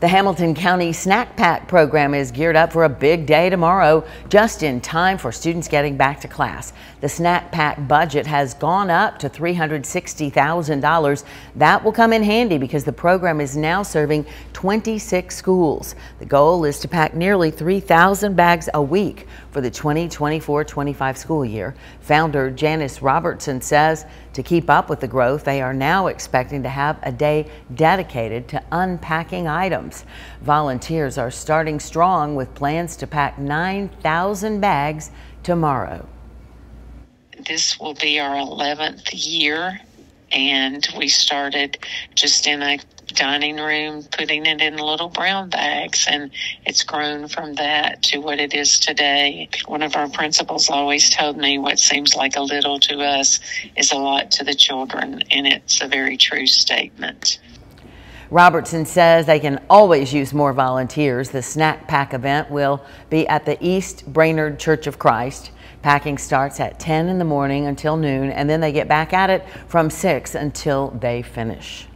The Hamilton County Snack Pack program is geared up for a big day tomorrow, just in time for students getting back to class. The Snack Pack budget has gone up to $360,000. That will come in handy because the program is now serving 26 schools. The goal is to pack nearly 3,000 bags a week for the 2024-25 school year. Founder Janice Robertson says to keep up with the growth, they are now expecting to have a day dedicated to unpacking items. Volunteers are starting strong with plans to pack 9,000 bags tomorrow. This will be our 11th year, and we started just in a dining room, putting it in little brown bags, and it's grown from that to what it is today. One of our principals always told me what seems like a little to us is a lot to the children, and it's a very true statement. Robertson says they can always use more volunteers. The snack pack event will be at the East Brainerd Church of Christ. Packing starts at 10 in the morning until noon, and then they get back at it from 6 until they finish.